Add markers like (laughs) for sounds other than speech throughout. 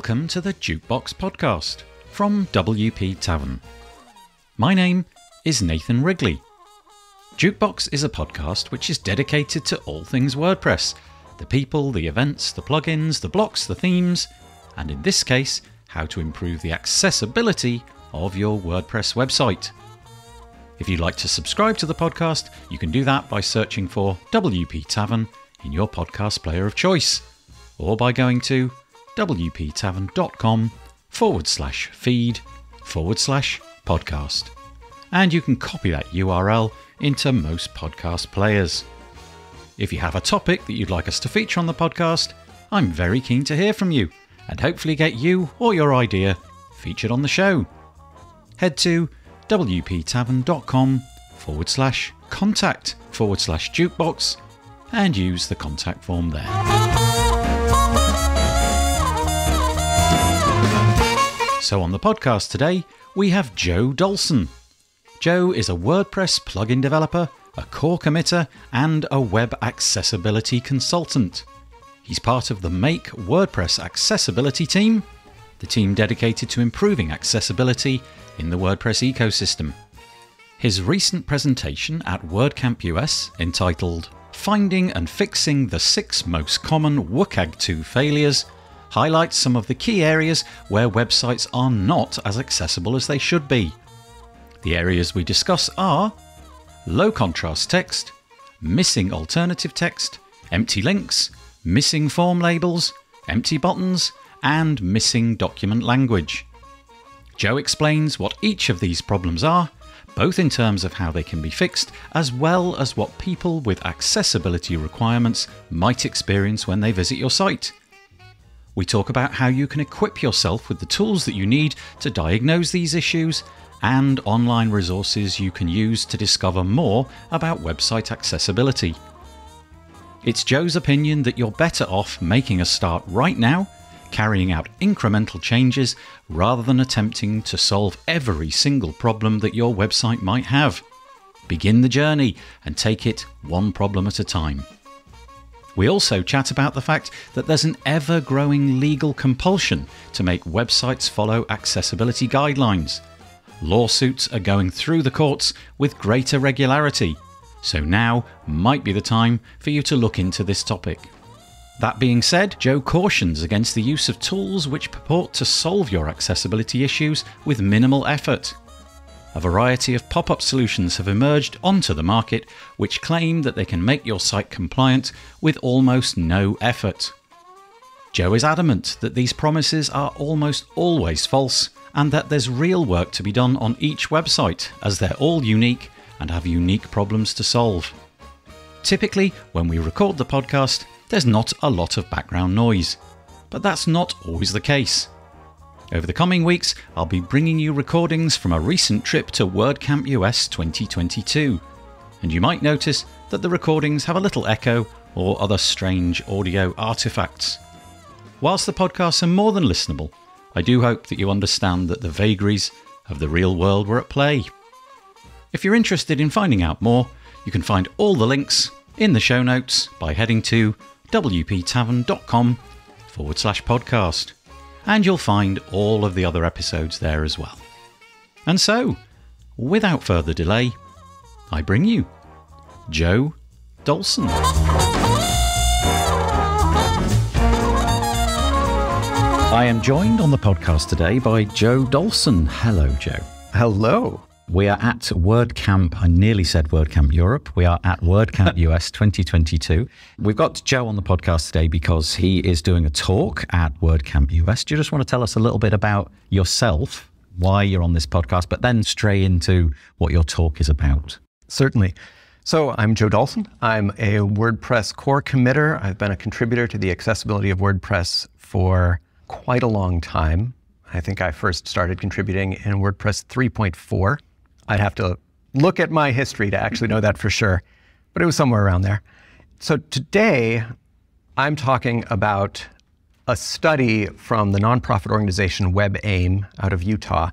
Welcome to the Jukebox Podcast from WP Tavern. My name is Nathan Wrigley. Jukebox is a podcast which is dedicated to all things WordPress the people, the events, the plugins, the blocks, the themes, and in this case, how to improve the accessibility of your WordPress website. If you'd like to subscribe to the podcast, you can do that by searching for WP Tavern in your podcast player of choice, or by going to wptavern.com forward slash feed forward slash podcast. And you can copy that URL into most podcast players. If you have a topic that you'd like us to feature on the podcast, I'm very keen to hear from you and hopefully get you or your idea featured on the show. Head to wptavern.com forward slash contact forward slash jukebox and use the contact form there. So, on the podcast today, we have Joe Dolson. Joe is a WordPress plugin developer, a core committer, and a web accessibility consultant. He's part of the Make WordPress Accessibility team, the team dedicated to improving accessibility in the WordPress ecosystem. His recent presentation at WordCamp US, entitled Finding and Fixing the Six Most Common WCAG2 Failures, highlights some of the key areas where websites are not as accessible as they should be. The areas we discuss are low contrast text, missing alternative text, empty links, missing form labels, empty buttons, and missing document language. Joe explains what each of these problems are, both in terms of how they can be fixed, as well as what people with accessibility requirements might experience when they visit your site. We talk about how you can equip yourself with the tools that you need to diagnose these issues and online resources you can use to discover more about website accessibility. It's Joe's opinion that you're better off making a start right now, carrying out incremental changes rather than attempting to solve every single problem that your website might have. Begin the journey and take it one problem at a time. We also chat about the fact that there's an ever growing legal compulsion to make websites follow accessibility guidelines. Lawsuits are going through the courts with greater regularity, so now might be the time for you to look into this topic. That being said, Joe cautions against the use of tools which purport to solve your accessibility issues with minimal effort. A variety of pop up solutions have emerged onto the market which claim that they can make your site compliant with almost no effort. Joe is adamant that these promises are almost always false and that there's real work to be done on each website as they're all unique and have unique problems to solve. Typically, when we record the podcast, there's not a lot of background noise, but that's not always the case. Over the coming weeks, I'll be bringing you recordings from a recent trip to WordCamp US 2022, and you might notice that the recordings have a little echo or other strange audio artifacts. Whilst the podcasts are more than listenable, I do hope that you understand that the vagaries of the real world were at play. If you're interested in finding out more, you can find all the links in the show notes by heading to wptavern.com forward slash podcast and you'll find all of the other episodes there as well. And so, without further delay, I bring you Joe Dolson. I am joined on the podcast today by Joe Dolson. Hello, Joe. Hello. We are at WordCamp. I nearly said WordCamp Europe. We are at WordCamp (laughs) US 2022. We've got Joe on the podcast today because he is doing a talk at WordCamp US. Do you just want to tell us a little bit about yourself, why you're on this podcast, but then stray into what your talk is about? Certainly. So, I'm Joe Dolson. I'm a WordPress core committer. I've been a contributor to the accessibility of WordPress for quite a long time. I think I first started contributing in WordPress 3.4. I'd have to look at my history to actually know that for sure, but it was somewhere around there. So today, I'm talking about a study from the nonprofit organization WebAIM out of Utah,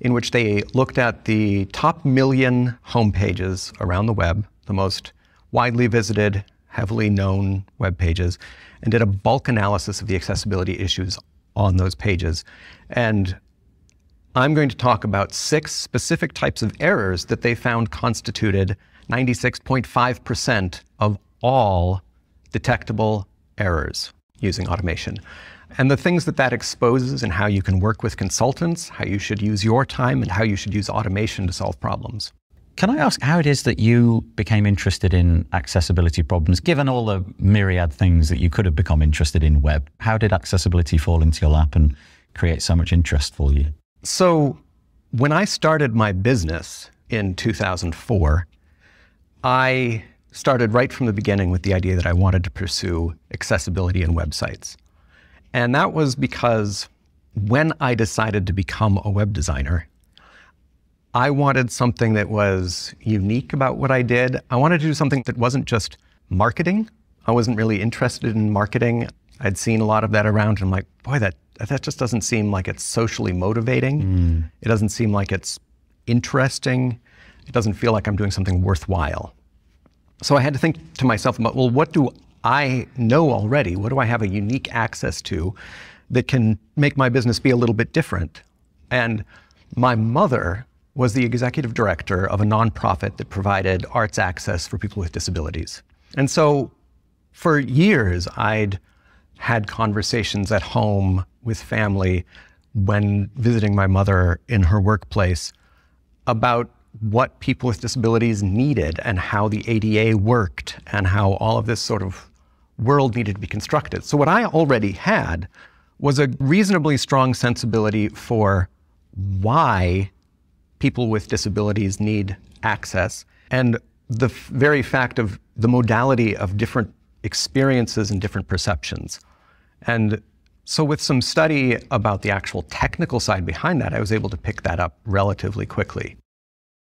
in which they looked at the top million homepages around the web, the most widely visited, heavily known web pages, and did a bulk analysis of the accessibility issues on those pages. And I'm going to talk about six specific types of errors that they found constituted 96.5% of all detectable errors using automation. And the things that that exposes and how you can work with consultants, how you should use your time, and how you should use automation to solve problems. Can I ask how it is that you became interested in accessibility problems, given all the myriad things that you could have become interested in web? How did accessibility fall into your lap and create so much interest for you? So, when I started my business in 2004, I started right from the beginning with the idea that I wanted to pursue accessibility in websites. And that was because when I decided to become a web designer, I wanted something that was unique about what I did. I wanted to do something that wasn't just marketing. I wasn't really interested in marketing. I'd seen a lot of that around, and I'm like, boy, that that just doesn't seem like it's socially motivating. Mm. It doesn't seem like it's interesting. It doesn't feel like I'm doing something worthwhile. So I had to think to myself about, well, what do I know already? What do I have a unique access to that can make my business be a little bit different? And my mother was the executive director of a nonprofit that provided arts access for people with disabilities. And so for years, I'd had conversations at home with family when visiting my mother in her workplace about what people with disabilities needed and how the ADA worked and how all of this sort of world needed to be constructed. So, what I already had was a reasonably strong sensibility for why people with disabilities need access and the very fact of the modality of different experiences and different perceptions. And so, with some study about the actual technical side behind that, I was able to pick that up relatively quickly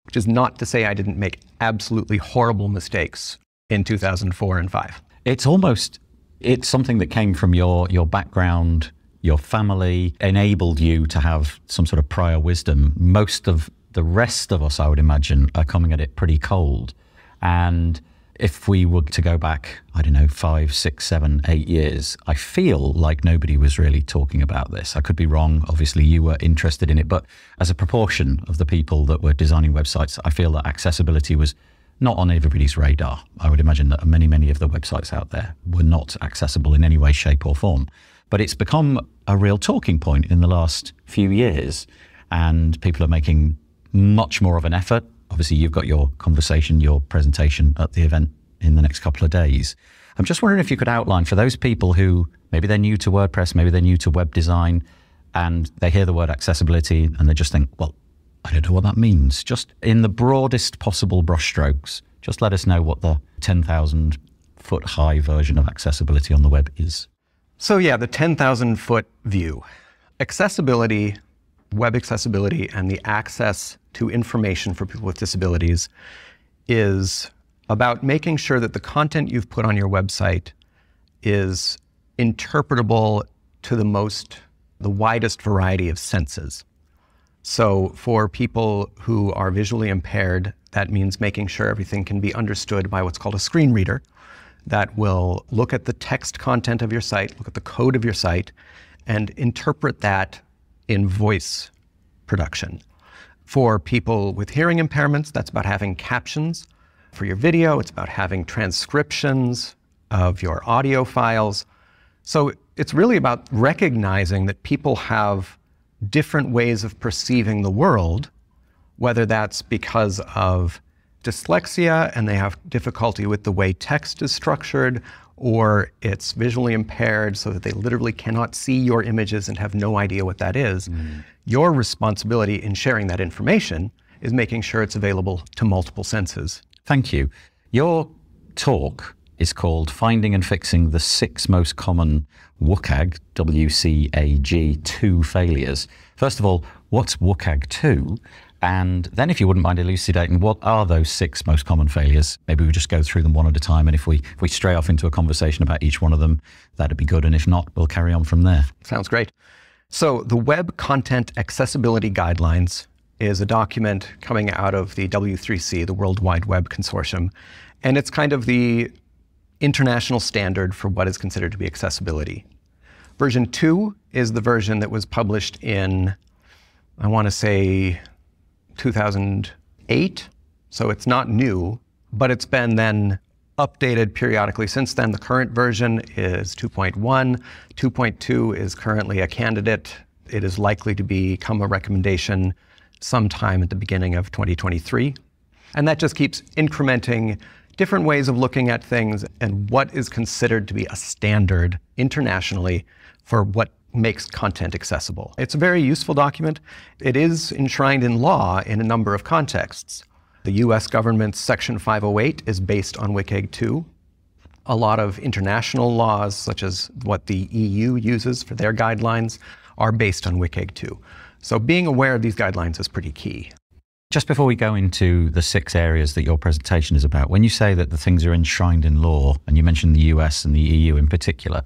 which is not to say I didn't make absolutely horrible mistakes in 2004 and 5. It's almost it's something that came from your your background, your family enabled you to have some sort of prior wisdom. Most of the rest of us, I would imagine, are coming at it pretty cold. And if we were to go back, I don't know, five, six, seven, eight years, I feel like nobody was really talking about this. I could be wrong. Obviously, you were interested in it, but as a proportion of the people that were designing websites, I feel that accessibility was not on everybody's radar. I would imagine that many, many of the websites out there were not accessible in any way, shape, or form. But it's become a real talking point in the last few years, and people are making much more of an effort obviously you've got your conversation, your presentation at the event in the next couple of days. I'm just wondering if you could outline for those people who maybe they're new to WordPress, maybe they're new to web design, and they hear the word accessibility and they just think, well, I don't know what that means. Just in the broadest possible brushstrokes, just let us know what the 10,000 foot high version of accessibility on the web is. So, yeah, the 10,000 foot view. Accessibility, web accessibility, and the access to information for people with disabilities is about making sure that the content you've put on your website is interpretable to the most, the widest variety of senses. So, for people who are visually impaired, that means making sure everything can be understood by what's called a screen reader that will look at the text content of your site, look at the code of your site, and interpret that in voice production. For people with hearing impairments, that's about having captions for your video, it's about having transcriptions of your audio files. So it's really about recognizing that people have different ways of perceiving the world, whether that's because of dyslexia and they have difficulty with the way text is structured, or it's visually impaired so that they literally cannot see your images and have no idea what that is. Mm. Your responsibility in sharing that information is making sure it's available to multiple senses. Thank you. Your talk is called Finding and Fixing the Six Most Common WCAG, WCAG 2 Failures. First of all, what's WCAG 2? And then, if you wouldn't mind elucidating, what are those six most common failures? Maybe we just go through them one at a time. And if we, if we stray off into a conversation about each one of them, that'd be good. And if not, we'll carry on from there. Sounds great. So, the Web Content Accessibility Guidelines is a document coming out of the W3C, the World Wide Web Consortium. And it's kind of the international standard for what is considered to be accessibility. Version 2 is the version that was published in, I want to say, 2008. So it's not new, but it's been then updated periodically since then. The current version is 2.1. 2.2 is currently a candidate. It is likely to become a recommendation sometime at the beginning of 2023. And that just keeps incrementing different ways of looking at things and what is considered to be a standard internationally for what makes content accessible. It's a very useful document. It is enshrined in law in a number of contexts. The US government's Section 508 is based on WCAG 2. A lot of international laws, such as what the EU uses for their guidelines, are based on WCAG 2. So being aware of these guidelines is pretty key. Just before we go into the six areas that your presentation is about, when you say that the things are enshrined in law, and you mentioned the US and the EU in particular,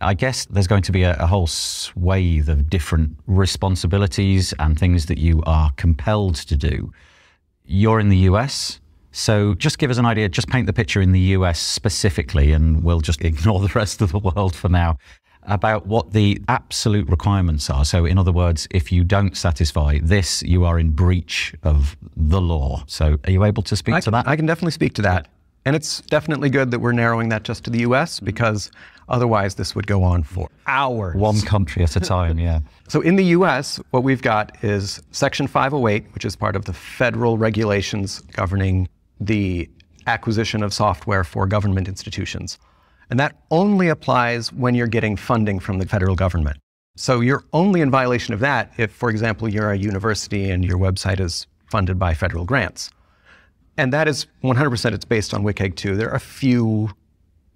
I guess there's going to be a, a, whole swathe of different responsibilities and things that you are compelled to do. You're in the US, so just give us an idea, just paint the picture in the US specifically, and we'll just (laughs) ignore the rest of the world for now about what the absolute requirements are. So, in other words, if you don't satisfy this, you are in breach of the law. So, are you able to speak I, to that? I can definitely speak to that. And it's definitely good that we're narrowing that just to the US because otherwise this would go on for hours. One country at a time, yeah. (laughs) so in the US, what we've got is Section 508, which is part of the federal regulations governing the acquisition of software for government institutions. And that only applies when you're getting funding from the federal government. So you're only in violation of that if, for example, you're a university and your website is funded by federal grants. And that is 100% it's based on WCAG 2. There are a few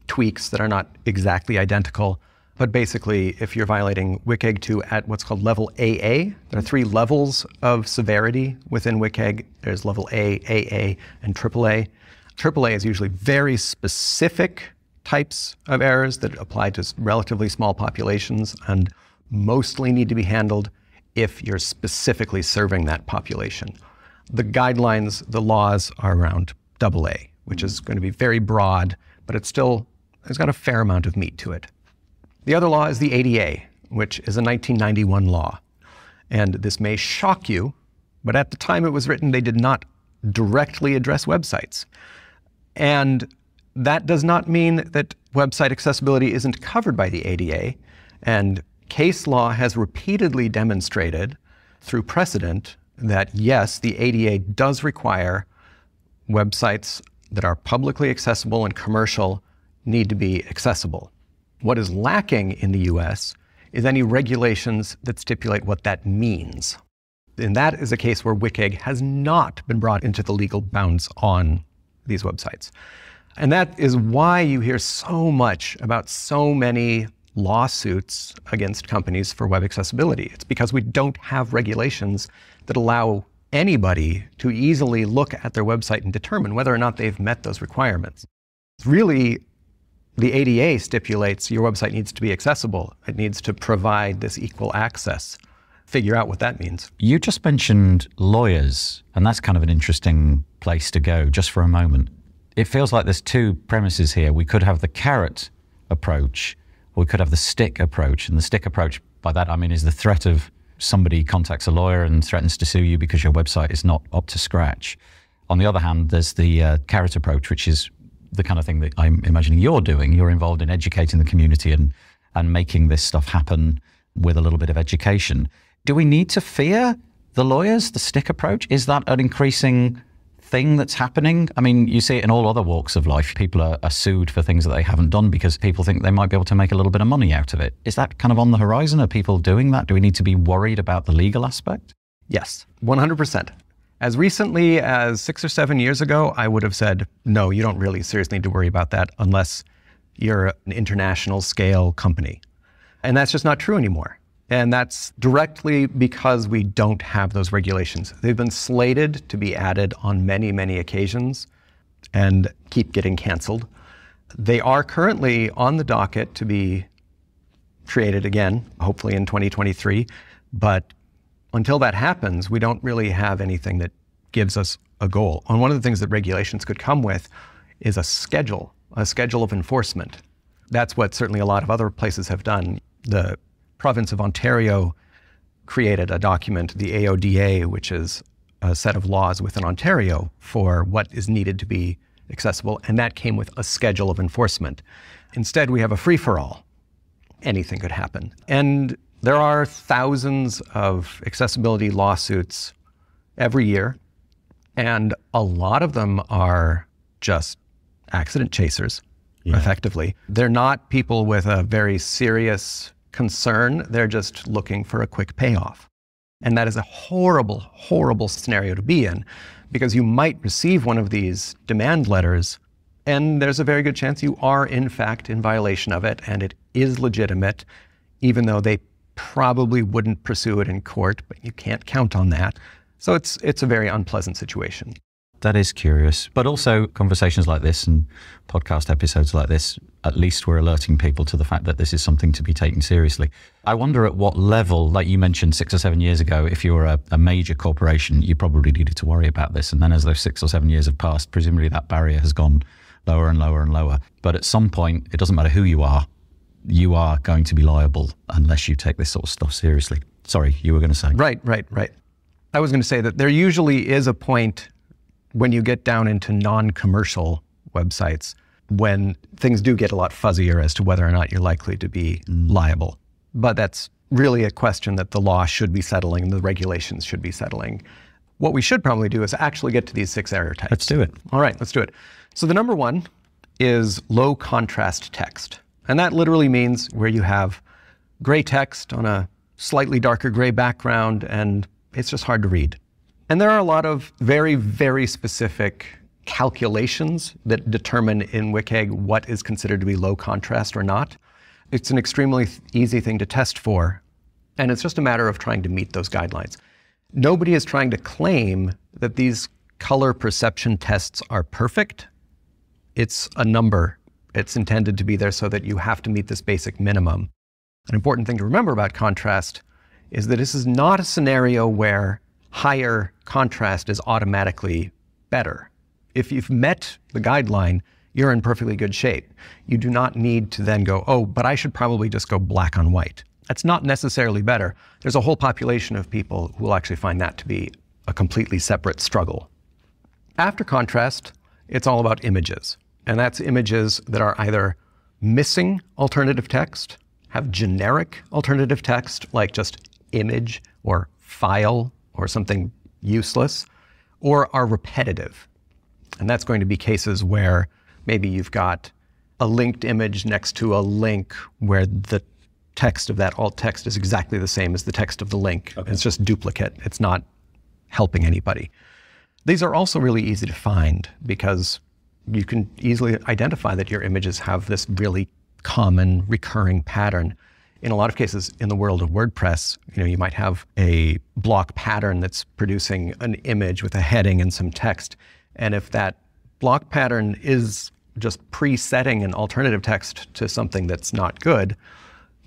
tweaks that are not exactly identical. But basically, if you're violating WCAG 2 at what's called level AA, there are three levels of severity within WCAG. There's level A, AA, and AAA. AAA is usually very specific types of errors that apply to relatively small populations and mostly need to be handled if you're specifically serving that population the guidelines, the laws are around AA, which is going to be very broad, but it's still, it's got a fair amount of meat to it. The other law is the ADA, which is a 1991 law. And this may shock you, but at the time it was written, they did not directly address websites. And that does not mean that website accessibility isn't covered by the ADA. And case law has repeatedly demonstrated through precedent that yes, the ADA does require websites that are publicly accessible and commercial need to be accessible. What is lacking in the US is any regulations that stipulate what that means. And that is a case where WCAG has not been brought into the legal bounds on these websites. And that is why you hear so much about so many lawsuits against companies for web accessibility. It's because we don't have regulations that allow anybody to easily look at their website and determine whether or not they've met those requirements. It's really, the ADA stipulates your website needs to be accessible. It needs to provide this equal access. Figure out what that means. You just mentioned lawyers, and that's kind of an interesting place to go just for a moment. It feels like there's two premises here. We could have the carrot approach, or we could have the stick approach. And the stick approach, by that I mean, is the threat of somebody contacts a lawyer and threatens to sue you because your website is not up to scratch. On the other hand, there's the uh, carrot approach, which is the kind of thing that I'm imagining you're doing. You're involved in educating the community and and making this stuff happen with a little bit of education. Do we need to fear the lawyers, the stick approach? Is that an increasing thing that's happening? I mean, you see it in all other walks of life. People are, are, sued for things that they haven't done because people think they might be able to make a little bit of money out of it. Is that kind of on the horizon? Are people doing that? Do we need to be worried about the legal aspect? Yes, 100%. As recently as six or seven years ago, I would have said, no, you don't really seriously need to worry about that unless you're an international scale company. And that's just not true anymore. And that's directly because we don't have those regulations. They've been slated to be added on many, many occasions and keep getting canceled. They are currently on the docket to be created again, hopefully in 2023. But until that happens, we don't really have anything that gives us a goal. And one of the things that regulations could come with is a schedule, a schedule of enforcement. That's what certainly a lot of other places have done the province of Ontario created a document, the AODA, which is a set of laws within Ontario for what is needed to be accessible, and that came with a schedule of enforcement. Instead, we have a free for all. Anything could happen. And there are thousands of accessibility lawsuits every year, and a lot of them are just accident chasers, yeah. effectively. They're not people with a very serious concern, they're just looking for a quick payoff. And that is a horrible, horrible scenario to be in because you might receive one of these demand letters and there's a very good chance you are in fact in violation of it and it is legitimate, even though they probably wouldn't pursue it in court, but you can't count on that. So it's, it's a very unpleasant situation. That is curious. But also, conversations like this and podcast episodes like this, at least we're alerting people to the fact that this is something to be taken seriously. I wonder at what level, like you mentioned six or seven years ago, if you were a, a major corporation, you probably needed to worry about this. And then as those six or seven years have passed, presumably that barrier has gone lower and lower and lower. But at some point, it doesn't matter who you are, you are going to be liable unless you take this sort of stuff seriously. Sorry, you were going to say. Right, right, right. I was going to say that there usually is a point when you get down into non commercial websites when things do get a lot fuzzier as to whether or not you're likely to be mm. liable. But that's really a question that the law should be settling, and the regulations should be settling. What we should probably do is actually get to these six error types. Let's do it. All right, let's do it. So the number one is low contrast text. And that literally means where you have gray text on a slightly darker gray background and it's just hard to read. And there are a lot of very, very specific calculations that determine in WCAG what is considered to be low contrast or not. It's an extremely easy thing to test for, and it's just a matter of trying to meet those guidelines. Nobody is trying to claim that these color perception tests are perfect. It's a number. It's intended to be there so that you have to meet this basic minimum. An important thing to remember about contrast is that this is not a scenario where higher contrast is automatically better. If you've met the guideline, you're in perfectly good shape. You do not need to then go, oh, but I should probably just go black on white. That's not necessarily better. There's a whole population of people who will actually find that to be a completely separate struggle. After contrast, it's all about images. And that's images that are either missing alternative text, have generic alternative text, like just image or file or something useless, or are repetitive. And that's going to be cases where maybe you've got a linked image next to a link where the text of that alt text is exactly the same as the text of the link. Okay. It's just duplicate. It's not helping anybody. These are also really easy to find because you can easily identify that your images have this really common recurring pattern in a lot of cases in the world of WordPress, you know, you might have a block pattern that's producing an image with a heading and some text. And if that block pattern is just presetting an alternative text to something that's not good,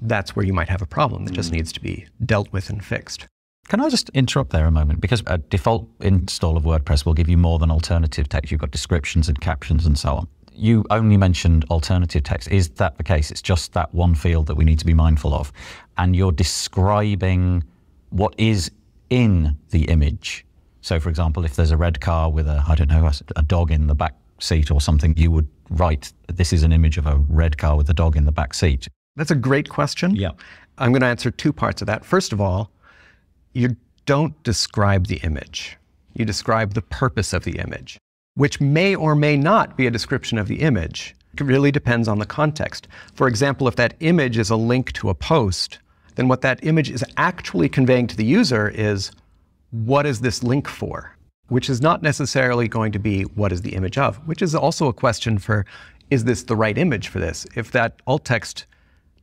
that's where you might have a problem that just hmm. needs to be dealt with and fixed. Can I just interrupt there a moment? Because a default install of WordPress will give you more than alternative text. You've got descriptions and captions and so on you only mentioned alternative text. Is that the case? It's just that one field that we need to be mindful of. And you're describing what is in the image. So, for example, if there's a red car with a, I don't know, a, dog in the back seat or something, you would write, this is an image of a red car with a dog in the back seat. That's a great question. Yeah. I'm going to answer two parts of that. First of all, you don't describe the image. You describe the purpose of the image which may or may not be a description of the image. It really depends on the context. For example, if that image is a link to a post, then what that image is actually conveying to the user is what is this link for? Which is not necessarily going to be what is the image of, which is also a question for is this the right image for this? If that alt text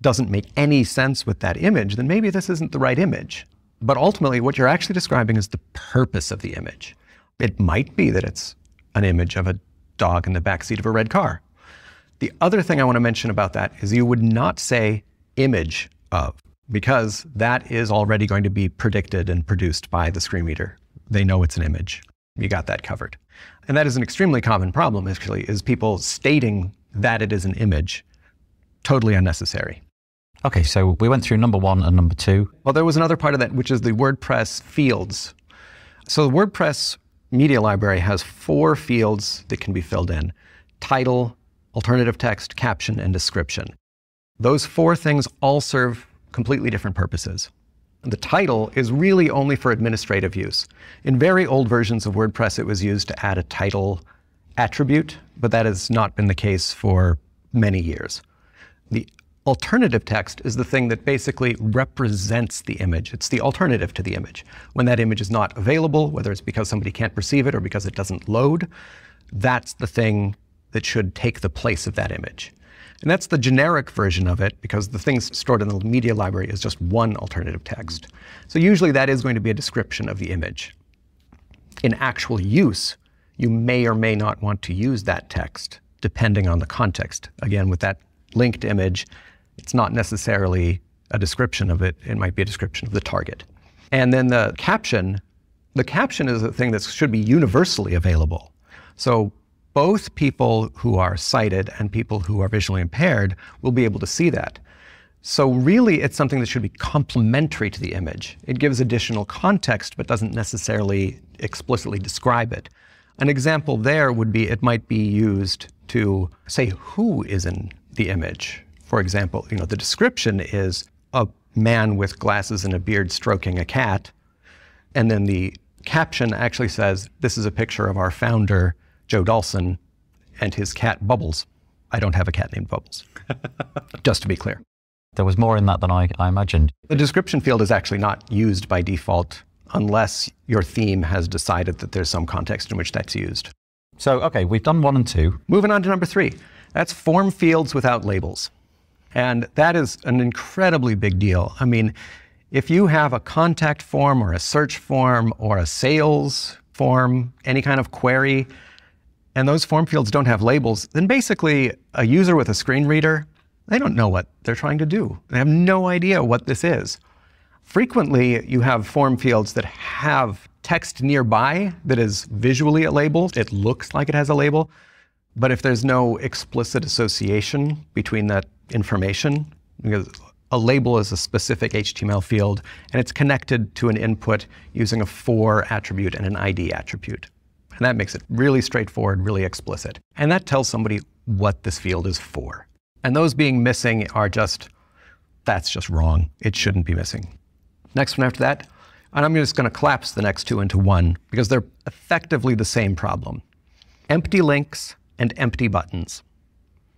doesn't make any sense with that image, then maybe this isn't the right image. But ultimately, what you're actually describing is the purpose of the image. It might be that it's an image of a dog in the backseat of a red car. The other thing I want to mention about that is you would not say image of, because that is already going to be predicted and produced by the screen reader. They know it's an image. You got that covered. And that is an extremely common problem, actually, is people stating that it is an image. Totally unnecessary. Okay, so we went through number one and number two. Well, there was another part of that, which is the WordPress fields. So the WordPress media library has four fields that can be filled in title, alternative text, caption, and description. Those four things all serve completely different purposes. The title is really only for administrative use. In very old versions of WordPress, it was used to add a title attribute, but that has not been the case for many years. The alternative text is the thing that basically represents the image. It's the alternative to the image. When that image is not available, whether it's because somebody can't perceive it or because it doesn't load, that's the thing that should take the place of that image. And that's the generic version of it because the things stored in the media library is just one alternative text. So usually that is going to be a description of the image. In actual use, you may or may not want to use that text depending on the context. Again, with that linked image, it's not necessarily a description of it, it might be a description of the target. And then the caption, the caption is a thing that should be universally available. So both people who are sighted and people who are visually impaired will be able to see that. So really, it's something that should be complementary to the image. It gives additional context, but doesn't necessarily explicitly describe it. An example there would be it might be used to say who is in the image. For example, you know, the description is a man with glasses and a beard stroking a cat, and then the caption actually says, "This is a picture of our founder Joe Dolson and his cat Bubbles. I don't have a cat named Bubbles, (laughs) just to be clear. There was more in that than I, I imagined. The description field is actually not used by default unless your theme has decided that there's some context in which that's used. So, okay, we've done one and two. Moving on to number three. That's form fields without labels. And that is an incredibly big deal. I mean, if you have a contact form or a search form or a sales form, any kind of query, and those form fields don't have labels, then basically a user with a screen reader, they don't know what they're trying to do. They have no idea what this is. Frequently, you have form fields that have text nearby that is visually a label. It looks like it has a label. But if there's no explicit association between that information, because a label is a specific HTML field, and it's connected to an input using a for attribute and an ID attribute. And that makes it really straightforward, really explicit. And that tells somebody what this field is for. And those being missing are just, that's just wrong. It shouldn't be missing. Next one after that, and I'm just going to collapse the next two into one because they're effectively the same problem. Empty links and empty buttons.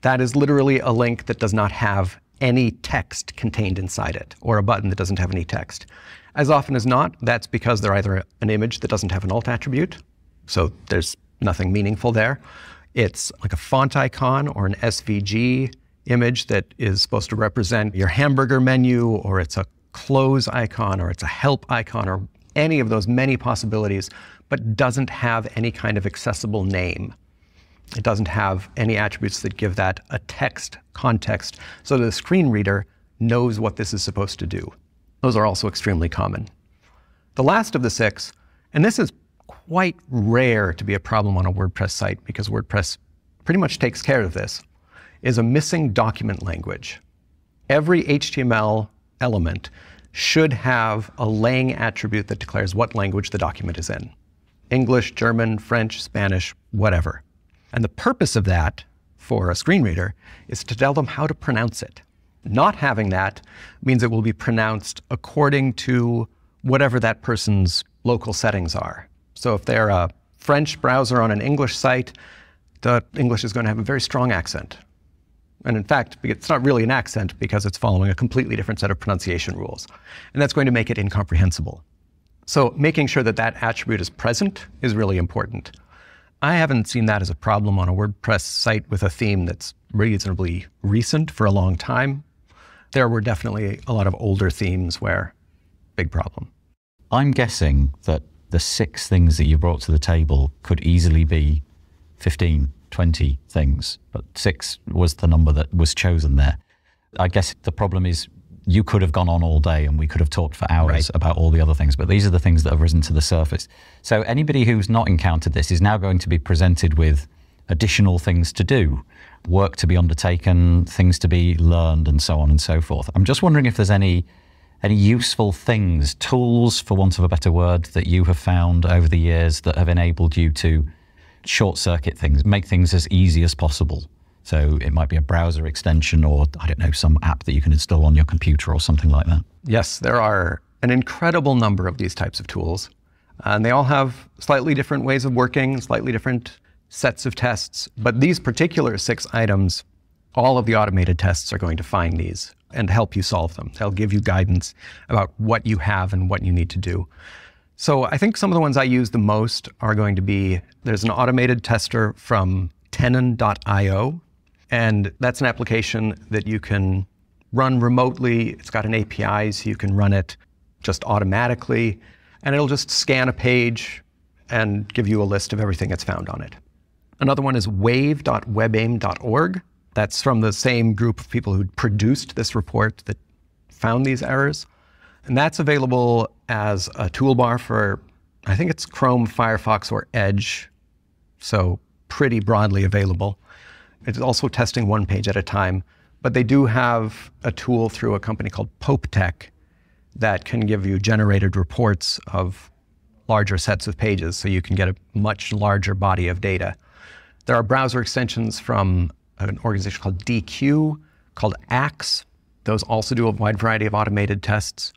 That is literally a link that does not have any text contained inside it, or a button that doesn't have any text. As often as not, that's because they're either an image that doesn't have an alt attribute, so there's nothing meaningful there. It's like a font icon or an SVG image that is supposed to represent your hamburger menu, or it's a close icon, or it's a help icon, or any of those many possibilities, but doesn't have any kind of accessible name. It doesn't have any attributes that give that a text context so the screen reader knows what this is supposed to do. Those are also extremely common. The last of the six, and this is quite rare to be a problem on a WordPress site because WordPress pretty much takes care of this, is a missing document language. Every HTML element should have a lang attribute that declares what language the document is in English, German, French, Spanish, whatever. And the purpose of that for a screen reader is to tell them how to pronounce it. Not having that means it will be pronounced according to whatever that person's local settings are. So if they're a French browser on an English site, the English is going to have a very strong accent. And in fact, it's not really an accent because it's following a completely different set of pronunciation rules. And that's going to make it incomprehensible. So making sure that that attribute is present is really important. I haven't seen that as a problem on a WordPress site with a theme that's reasonably recent for a long time. There were definitely a lot of older themes where big problem. I'm guessing that the six things that you brought to the table could easily be 15, 20 things, but six was the number that was chosen there. I guess the problem is you could have gone on all day and we could have talked for hours right. about all the other things, but these are the things that have risen to the surface. So anybody who's not encountered this is now going to be presented with additional things to do, work to be undertaken, things to be learned, and so on and so forth. I'm just wondering if there's any any useful things, tools, for want of a better word, that you have found over the years that have enabled you to short circuit things, make things as easy as possible. So it might be a browser extension or, I don't know, some app that you can install on your computer or something like that. Yes, there are an incredible number of these types of tools. And they all have slightly different ways of working, slightly different sets of tests. But these particular six items, all of the automated tests are going to find these and help you solve them. They'll give you guidance about what you have and what you need to do. So I think some of the ones I use the most are going to be there's an automated tester from Tenon.io, and that's an application that you can run remotely. It's got an API, so you can run it just automatically, and it'll just scan a page and give you a list of everything that's found on it. Another one is wave.webaim.org. That's from the same group of people who produced this report that found these errors. And that's available as a toolbar for, I think it's Chrome, Firefox, or Edge. So pretty broadly available. It's also testing one page at a time. But they do have a tool through a company called Pope Tech that can give you generated reports of larger sets of pages so you can get a much larger body of data. There are browser extensions from an organization called Deque, called Axe. Those also do a wide variety of automated tests.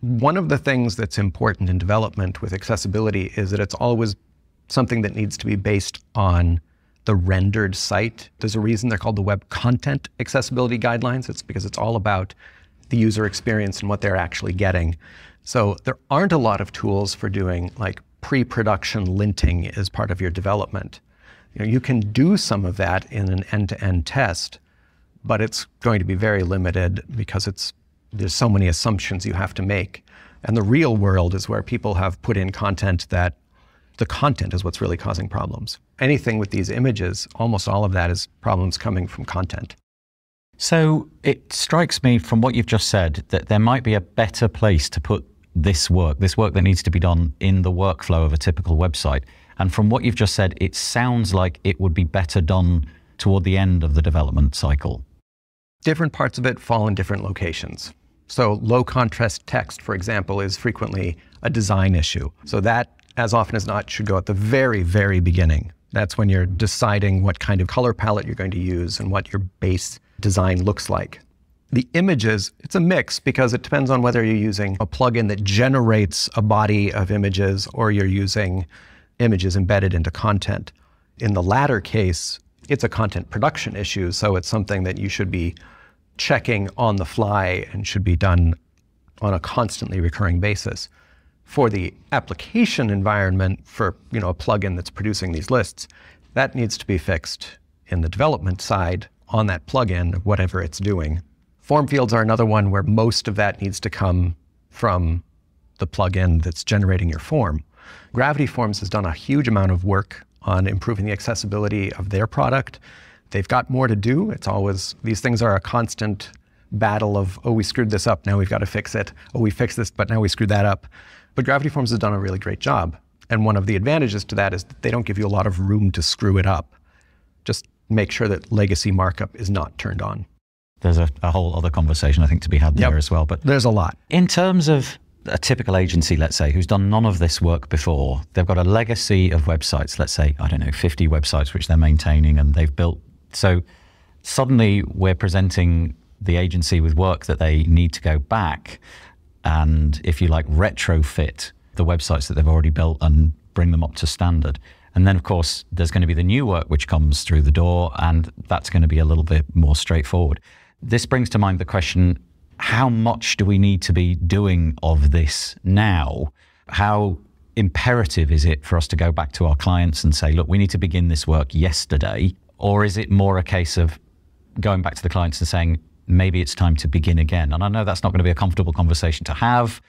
One of the things that's important in development with accessibility is that it's always something that needs to be based on the rendered site. There's a reason they're called the Web Content Accessibility Guidelines. It's because it's all about the user experience and what they're actually getting. So there aren't a lot of tools for doing like pre-production linting as part of your development. You, know, you can do some of that in an end-to-end test, but it's going to be very limited because it's there's so many assumptions you have to make. And the real world is where people have put in content that the content is what's really causing problems. Anything with these images, almost all of that is problems coming from content. So it strikes me from what you've just said that there might be a better place to put this work, this work that needs to be done in the workflow of a typical website. And from what you've just said, it sounds like it would be better done toward the end of the development cycle. Different parts of it fall in different locations. So low contrast text, for example, is frequently a design issue. So that, as often as not, should go at the very, very beginning. That's when you're deciding what kind of color palette you're going to use and what your base design looks like. The images, it's a mix because it depends on whether you're using a plugin that generates a body of images or you're using images embedded into content. In the latter case, it's a content production issue, so it's something that you should be checking on the fly and should be done on a constantly recurring basis. For the application environment, for you know, a plugin that's producing these lists, that needs to be fixed in the development side on that plugin, whatever it's doing. Form fields are another one where most of that needs to come from the plugin that's generating your form. Gravity Forms has done a huge amount of work on improving the accessibility of their product. They've got more to do. It's always, these things are a constant battle of, oh, we screwed this up, now we've got to fix it. Oh, we fixed this, but now we screwed that up. But Gravity Forms has done a really great job. And one of the advantages to that is that they don't give you a lot of room to screw it up. Just make sure that legacy markup is not turned on. There's a, a whole other conversation I think to be had there as well. But there's a lot. In terms of a typical agency, let's say, who's done none of this work before, they've got a legacy of websites, let's say, I don't know, 50 websites which they're maintaining and they've built. So suddenly we're presenting the agency with work that they need to go back and, if you like, retrofit the websites that they've already built and bring them up to standard. And then, of course, there's going to be the new work which comes through the door, and that's going to be a little bit more straightforward. This brings to mind the question how much do we need to be doing of this now? How imperative is it for us to go back to our clients and say, look, we need to begin this work yesterday? Or is it more a case of going back to the clients and saying, maybe it's time to begin again? And I know that's not going to be a comfortable conversation to have.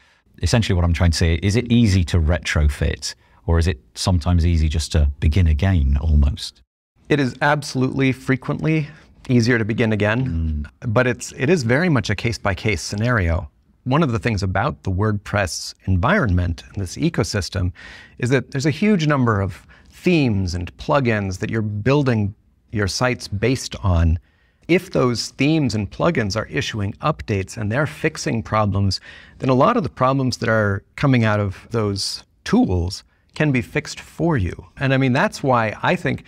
Essentially, what I'm trying to say is it easy to retrofit? Or is it sometimes easy just to begin again almost? It is absolutely frequently easier to begin again, mm. but it's, it is very much a case by case scenario. One of the things about the WordPress environment and this ecosystem is that there's a huge number of themes and plugins that you're building your sites based on, if those themes and plugins are issuing updates and they're fixing problems, then a lot of the problems that are coming out of those tools can be fixed for you. And I mean, that's why I think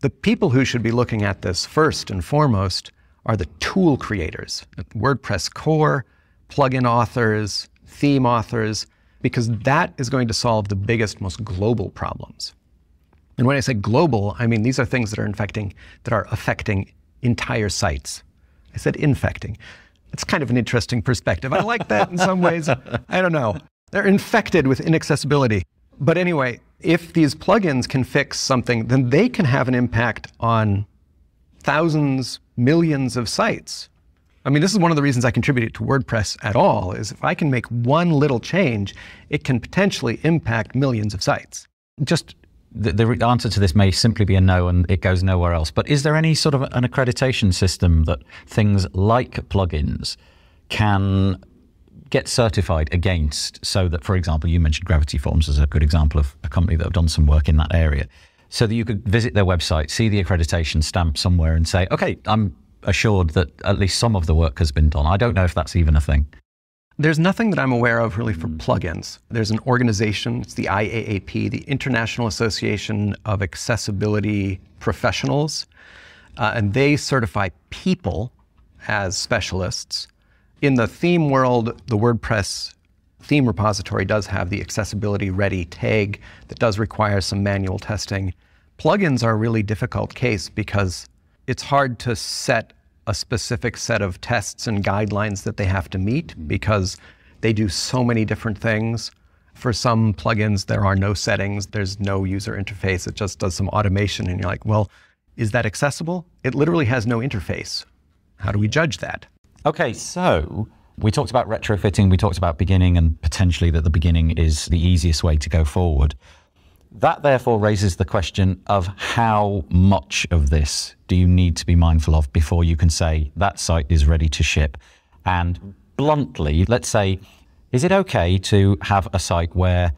the people who should be looking at this first and foremost are the tool creators, WordPress core, plugin authors, theme authors, because that is going to solve the biggest, most global problems. And when I say global, I mean these are things that are infecting, that are affecting entire sites. I said infecting. It's kind of an interesting perspective. I like that in some ways. I don't know. They're infected with inaccessibility. But anyway, if these plugins can fix something, then they can have an impact on thousands, millions of sites. I mean, this is one of the reasons I contributed to WordPress at all, is if I can make one little change, it can potentially impact millions of sites. Just the, the, answer to this may simply be a no and it goes nowhere else. But is there any sort of an accreditation system that things like plugins can get certified against so that, for example, you mentioned Gravity Forms as a good example of a company that have done some work in that area, so that you could visit their website, see the accreditation stamp somewhere, and say, okay, I'm assured that at least some of the work has been done. I don't know if that's even a thing. There's nothing that I'm aware of really for plugins. There's an organization, it's the IAAP, the International Association of Accessibility Professionals, uh, and they certify people as specialists. In the theme world, the WordPress theme repository does have the accessibility ready tag that does require some manual testing. Plugins are a really difficult case because it's hard to set a specific set of tests and guidelines that they have to meet mm-hmm. because they do so many different things. For some plugins, there are no settings, there's no user interface, it just does some automation. And you're like, well, is that accessible? It literally has no interface. How do we judge that? Okay, so we talked about retrofitting, we talked about beginning, and potentially that the beginning is the easiest way to go forward. That therefore raises the question of how much of this do you need to be mindful of before you can say that site is ready to ship? And bluntly, let's say, is it okay to have a site where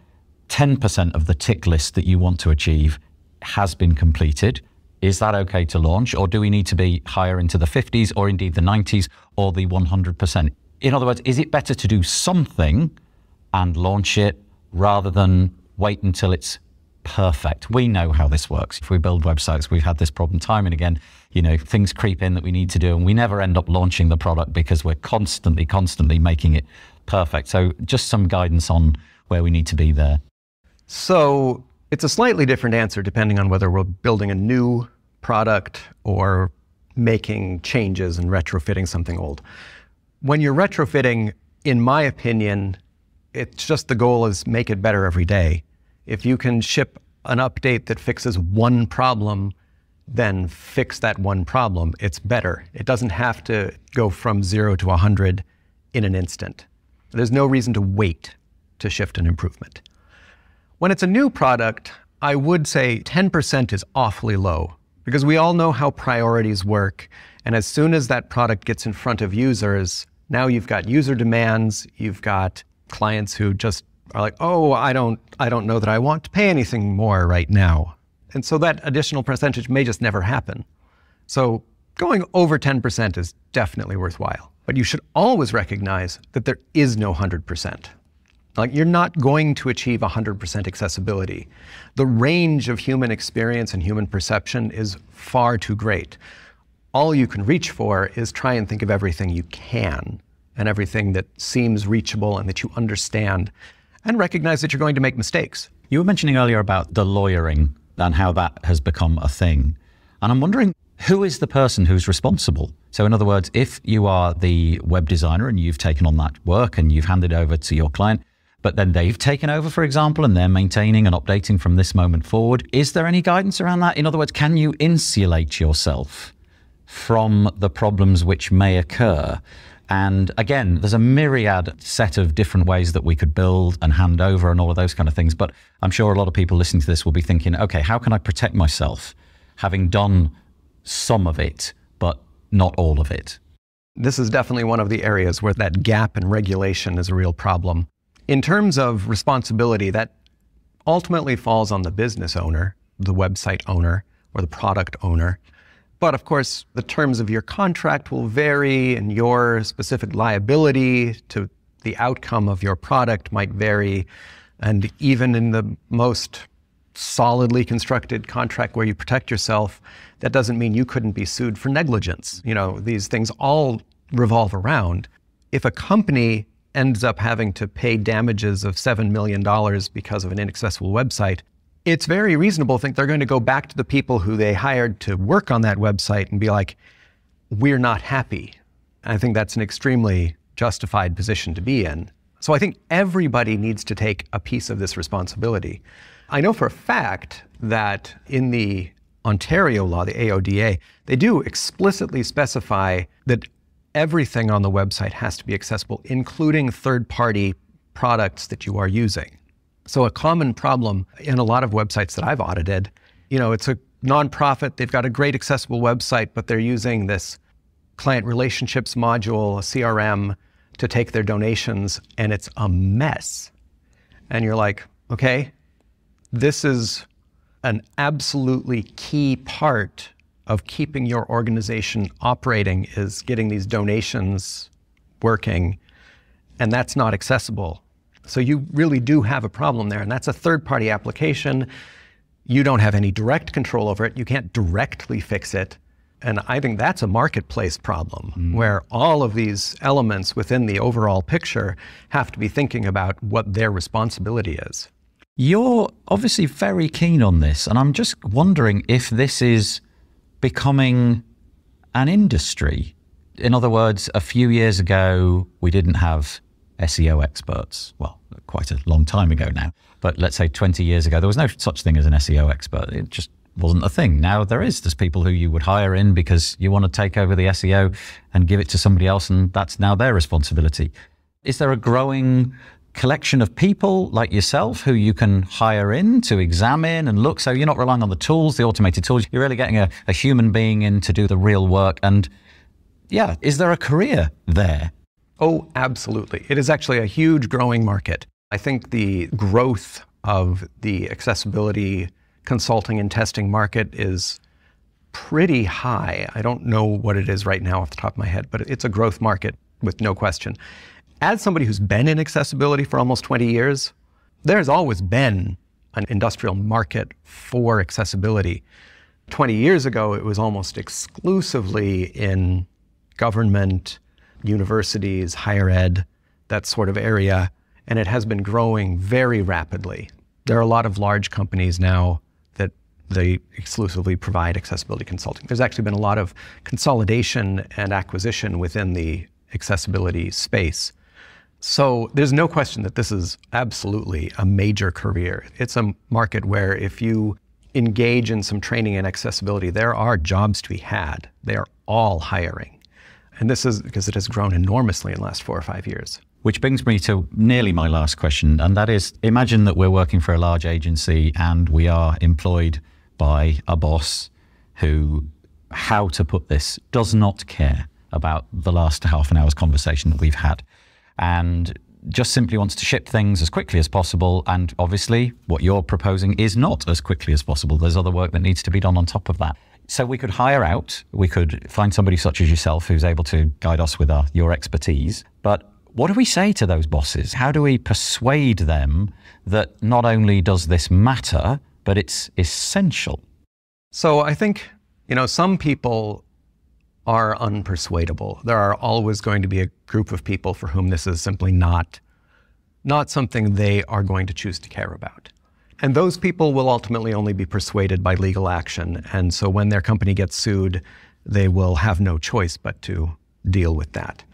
10% of the tick list that you want to achieve has been completed? Is that okay to launch, or do we need to be higher into the 50s, or indeed the 90s, or the 100%? In other words, is it better to do something and launch it rather than wait until it's perfect? We know how this works. If we build websites, we've had this problem time and again. You know, things creep in that we need to do, and we never end up launching the product because we're constantly, constantly making it perfect. So, just some guidance on where we need to be there. So, it's a slightly different answer depending on whether we're building a new product or making changes and retrofitting something old. When you're retrofitting, in my opinion, it's just the goal is make it better every day. If you can ship an update that fixes one problem, then fix that one problem. It's better. It doesn't have to go from zero to 100 in an instant. There's no reason to wait to shift an improvement. When it's a new product, I would say 10% is awfully low because we all know how priorities work. And as soon as that product gets in front of users, now you've got user demands, you've got clients who just are like, "Oh, I don't I don't know that I want to pay anything more right now." And so that additional percentage may just never happen. So going over 10% is definitely worthwhile. But you should always recognize that there is no 100%. Like you're not going to achieve 100% accessibility. The range of human experience and human perception is far too great. All you can reach for is try and think of everything you can and everything that seems reachable and that you understand and recognize that you're going to make mistakes. You were mentioning earlier about the lawyering and how that has become a thing. And I'm wondering who is the person who's responsible? So, in other words, if you are the web designer and you've taken on that work and you've handed over to your client, but then they've taken over, for example, and they're maintaining and updating from this moment forward. Is there any guidance around that? In other words, can you insulate yourself from the problems which may occur? And again, there's a myriad set of different ways that we could build and hand over and all of those kind of things. But I'm sure a lot of people listening to this will be thinking, okay, how can I protect myself having done some of it, but not all of it? This is definitely one of the areas where that gap in regulation is a real problem. In terms of responsibility, that ultimately falls on the business owner. the website owner or the product owner. But of course, the terms of your contract will vary, and your specific liability to the outcome of your product might vary. And even in the most solidly constructed contract where you protect yourself, that doesn't mean you couldn't be sued for negligence. You know, these things all revolve around. If a company ends up having to pay damages of $7 million because of an inaccessible website, it's very reasonable to think they're going to go back to the people who they hired to work on that website and be like, we're not happy. And I think that's an extremely justified position to be in. So I think everybody needs to take a piece of this responsibility. I know for a fact that in the Ontario law, the AODA, they do explicitly specify that everything on the website has to be accessible, including third party products that you are using. So, a common problem in a lot of websites that I've audited, you know, it's a nonprofit, they've got a great accessible website, but they're using this client relationships module, a CRM, to take their donations, and it's a mess. And you're like, okay, this is an absolutely key part of keeping your organization operating is getting these donations working, and that's not accessible. So you really do have a problem there, and that's a third party application. You don't have any direct control over it. You can't directly fix it. And I think that's a marketplace problem mm. where all of these elements within the overall picture have to be thinking about what their responsibility is. You're obviously very keen on this, and I'm just wondering if this is becoming an industry. In other words, a few years ago, we didn't have SEO experts. Well, quite a long time ago now, but let's say 20 years ago, there was no such thing as an SEO expert. It just wasn't a thing. Now there is. There's people who you would hire in because you want to take over the SEO and give it to somebody else, and that's now their responsibility. Is there a growing collection of people like yourself who you can hire in to examine and look? So you're not relying on the tools, the automated tools. You're really getting a, a human being in to do the real work. And yeah, is there a career there? Oh, absolutely. It is actually a huge growing market. I think the growth of the accessibility consulting and testing market is pretty high. I don't know what it is right now off the top of my head, but it's a growth market with no question. As somebody who's been in accessibility for almost 20 years, there's always been an industrial market for accessibility. 20 years ago, it was almost exclusively in government, universities, higher ed, that sort of area, and it has been growing very rapidly. There are a lot of large companies now that they exclusively provide accessibility consulting. There's actually been a lot of consolidation and acquisition within the accessibility space. So there's no question that this is absolutely a major career. It's a market where if you engage in some training in accessibility, there are jobs to be had. They are all hiring. And this is because it has grown enormously in the last four or five years. Which brings me to nearly my last question, and that is imagine that we're working for a large agency and we are employed by a boss who, how to put this, does not care about the last half an hour's conversation that we've had and just simply wants to ship things as quickly as possible. And obviously, what you're proposing is not as quickly as possible. There's other work that needs to be done on top of that. So we could hire out, we could find somebody such as yourself who's able to guide us with our, your expertise. But what do we say to those bosses? How do we persuade them that not only does this matter, but it's essential? So I think, you know, some people are unpersuadable. There are always going to be a group of people for whom this is simply not not something they are going to choose to care about. And those people will ultimately only be persuaded by legal action. And so when their company gets sued, they will have no choice but to deal with that.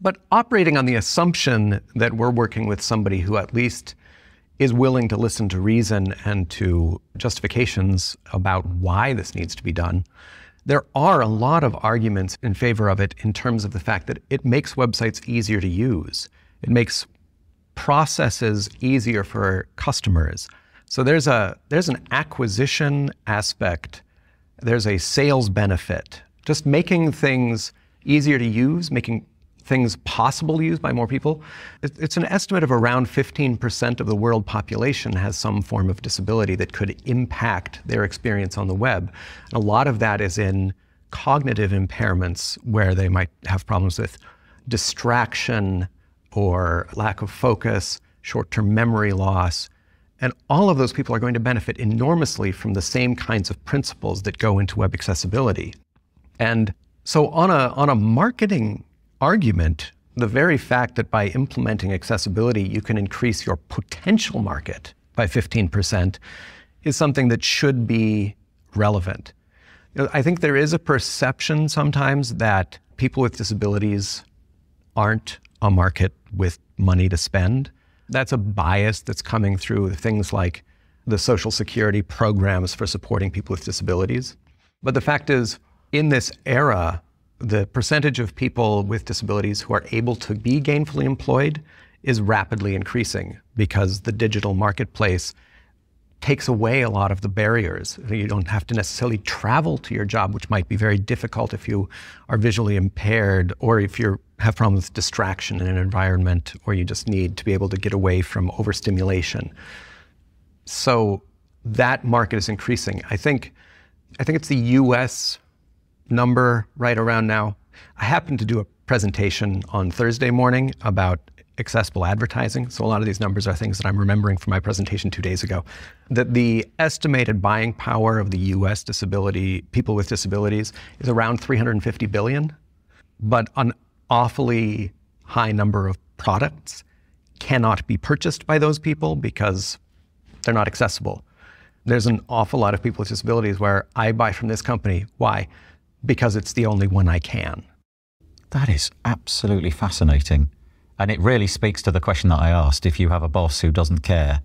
But operating on the assumption that we're working with somebody who at least is willing to listen to reason and to justifications about why this needs to be done, there are a lot of arguments in favor of it in terms of the fact that it makes websites easier to use. It makes processes easier for customers. So there's a there's an acquisition aspect. There's a sales benefit. Just making things easier to use, making things possible to use by more people. It's an estimate of around 15% of the world population has some form of disability that could impact their experience on the web. And a lot of that is in cognitive impairments where they might have problems with distraction or lack of focus, short term memory loss. And all of those people are going to benefit enormously from the same kinds of principles that go into web accessibility. And so, on a, on a marketing argument, the very fact that by implementing accessibility, you can increase your potential market by 15% is something that should be relevant. I think there is a perception sometimes that people with disabilities aren't a market with money to spend. That's a bias that's coming through things like the Social Security programs for supporting people with disabilities. But the fact is, in this era, the percentage of people with disabilities who are able to be gainfully employed is rapidly increasing because the digital marketplace takes away a lot of the barriers. You don't have to necessarily travel to your job, which might be very difficult if you are visually impaired or if you have problems with distraction in an environment or you just need to be able to get away from overstimulation. So that market is increasing. I think I think it's the US number right around now. I happened to do a presentation on Thursday morning about accessible advertising. So a lot of these numbers are things that I'm remembering from my presentation two days ago. That the estimated buying power of the US disability people with disabilities is around 350 billion, but an awfully high number of products cannot be purchased by those people because they're not accessible. There's an awful lot of people with disabilities where I buy from this company. Why? Because it's the only one I can. That is absolutely fascinating. And it really speaks to the question that I asked if you have a boss who doesn't care,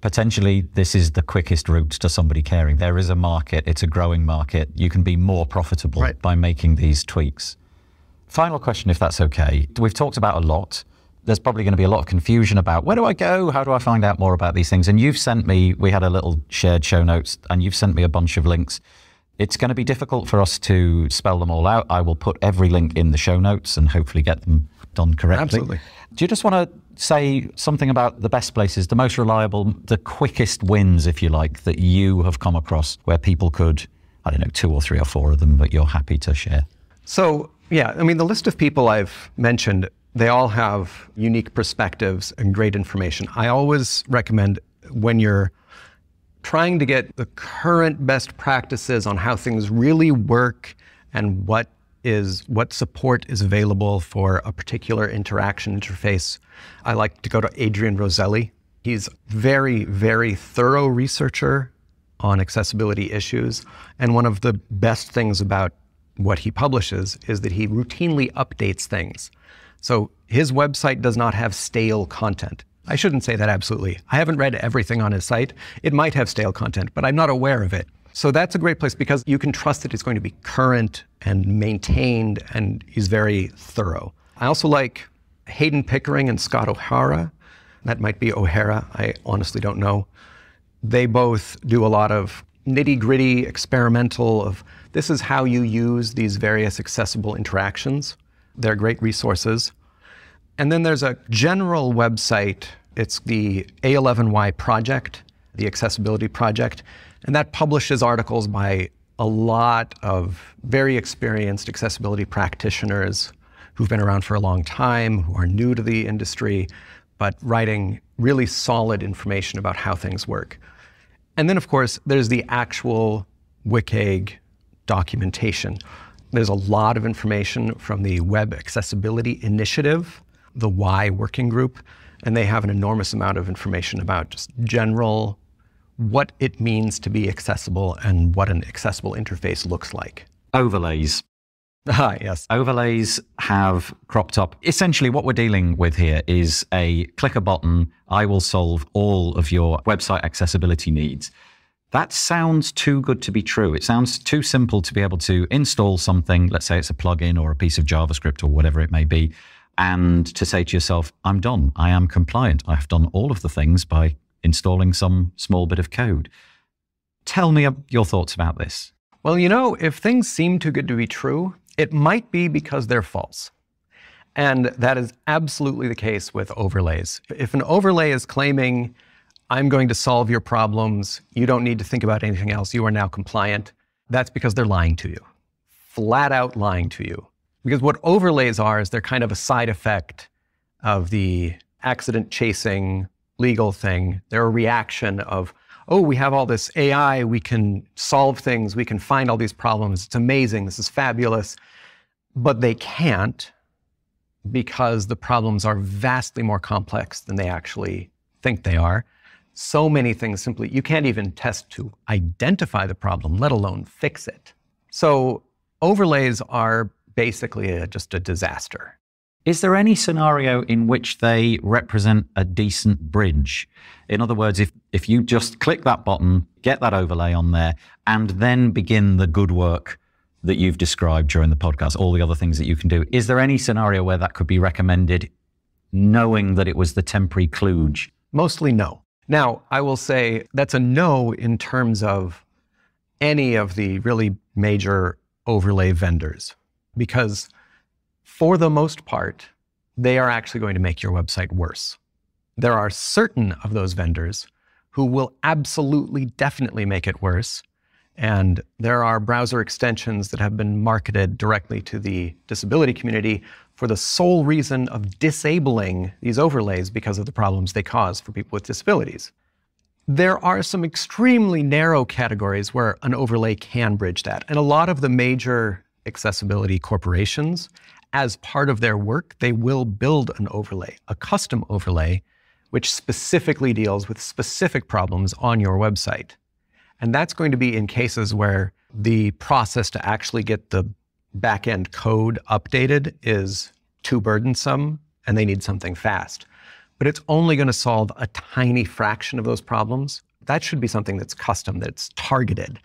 potentially this is the quickest route to somebody caring. There is a market, it's a growing market. You can be more profitable right. by making these tweaks. Final question, if that's okay. We've talked about a lot. There's probably going to be a lot of confusion about where do I go? How do I find out more about these things? And you've sent me, we had a little shared show notes, and you've sent me a bunch of links. It's going to be difficult for us to spell them all out. I will put every link in the show notes and hopefully get them done correctly. Absolutely. Do you just want to say something about the best places, the most reliable, the quickest wins, if you like, that you have come across where people could, I don't know, two or three or four of them that you're happy to share? So, yeah, I mean, the list of people I've mentioned, they all have unique perspectives and great information. I always recommend when you're trying to get the current best practices on how things really work and what is what support is available for a particular interaction interface. I like to go to Adrian Roselli. He's very, very thorough researcher on accessibility issues. And one of the best things about what he publishes is that he routinely updates things. So his website does not have stale content. I shouldn't say that absolutely. I haven't read everything on his site. It might have stale content, but I'm not aware of it. So that's a great place because you can trust that it's going to be current and maintained, and is very thorough. I also like Heydon Pickering and Scott O'Hara. That might be O'Hara. I honestly don't know. They both do a lot of nitty gritty experimental of this is how you use these various accessible interactions. They're great resources. And then there's a general website. It's the A11Y project, the accessibility project. And that publishes articles by a lot of very experienced accessibility practitioners who've been around for a long time, who are new to the industry, but writing really solid information about how things work. And then, of course, there's the actual WCAG documentation. There's a lot of information from the Web Accessibility Initiative, the WAI working group, and they have an enormous amount of information about just general what it means to be accessible and what an accessible interface looks like. Overlays. (laughs) Ah, yes. Overlays have cropped up. Essentially, what we're dealing with here is a click a button, I will solve all of your website accessibility needs. That sounds too good to be true. It sounds too simple to be able to install something, let's say it's a plugin or a piece of JavaScript or whatever it may be, and to say to yourself, I'm done. I am compliant. I have done all of the things by installing some small bit of code. Tell me uh, your thoughts about this. Well, you know, if things seem too good to be true, it might be because they're false. And that is absolutely the case with overlays. If an overlay is claiming, I'm going to solve your problems, you don't need to think about anything else, you are now compliant, that's because they're lying to you, flat out lying to you. Because what overlays are is they're kind of a side effect of the accident chasing legal thing. They're a reaction of, oh, we have all this AI, we can solve things, we can find all these problems. It's amazing, this is fabulous. But they can't because the problems are vastly more complex than they actually think they are. So many things simply, you can't even test to identify the problem, let alone fix it. So overlays are basically a, just a disaster. Is there any scenario in which they represent a decent bridge? In other words, if, if you just click that button, get that overlay on there, and then begin the good work that you've described during the podcast, all the other things that you can do, is there any scenario where that could be recommended, knowing that it was the temporary kludge? Mostly no. Now, I will say that's a no in terms of any of the really major overlay vendors, because for the most part, they are actually going to make your website worse. There are certain of those vendors who will absolutely, definitely make it worse. And there are browser extensions that have been marketed directly to the disability community for the sole reason of disabling these overlays because of the problems they cause for people with disabilities. There are some extremely narrow categories where an overlay can bridge that. And a lot of the major accessibility corporations as part of their work, they will build an overlay, a custom overlay, which specifically deals with specific problems on your website. And that's going to be in cases where the process to actually get the backend code updated is too burdensome and they need something fast. But it's only going to solve a tiny fraction of those problems. That should be something that's custom, that's targeted.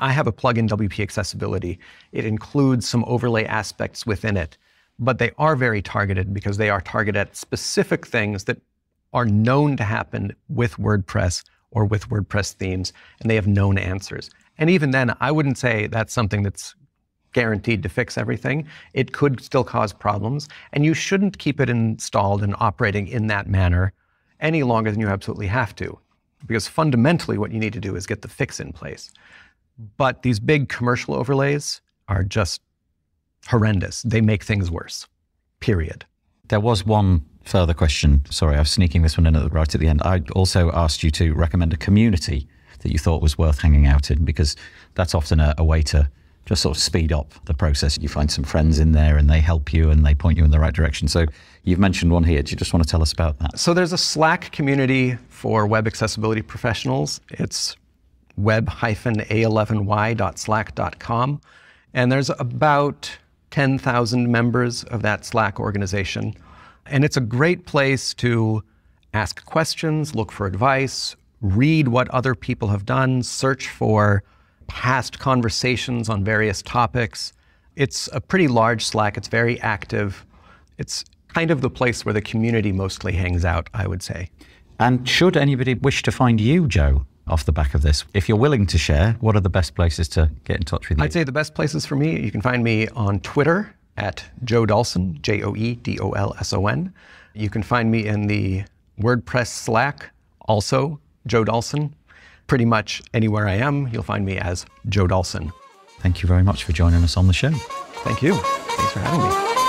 I have a plugin WP Accessibility. It includes some overlay aspects within it but they are very targeted because they are targeted at specific things that are known to happen with WordPress or with WordPress themes, and they have known answers. And even then, I wouldn't say that's something that's guaranteed to fix everything. It could still cause problems, and you shouldn't keep it installed and operating in that manner any longer than you absolutely have to, because fundamentally what you need to do is get the fix in place. But these big commercial overlays are just horrendous. They make things worse, period. There was one further question. Sorry, I was sneaking this one in at the, right at the end. I also asked you to recommend a community that you thought was worth hanging out in because that's often a, a way to just sort of speed up the process. You find some friends in there and they help you and they point you in the right direction. So you've mentioned one here. Do you just want to tell us about that? So there's a Slack community for web accessibility professionals. It's web-a11y.slack.com. And there's about 10,000 members of that Slack organization. And it's a great place to ask questions, look for advice, read what other people have done, search for past conversations on various topics. It's a pretty large Slack, it's very active. It's kind of the place where the community mostly hangs out, I would say. And should anybody wish to find you, Joe, off the back of this. If you're willing to share, what are the best places to get in touch with you? I'd say the best places for me, you can find me on Twitter at Joe Dolson, J O E D O L S O N. You can find me in the WordPress Slack, also Joe Dolson. Pretty much anywhere I am, you'll find me as Joe Dolson. Thank you very much for joining us on the show. Thank you. Thanks for having me.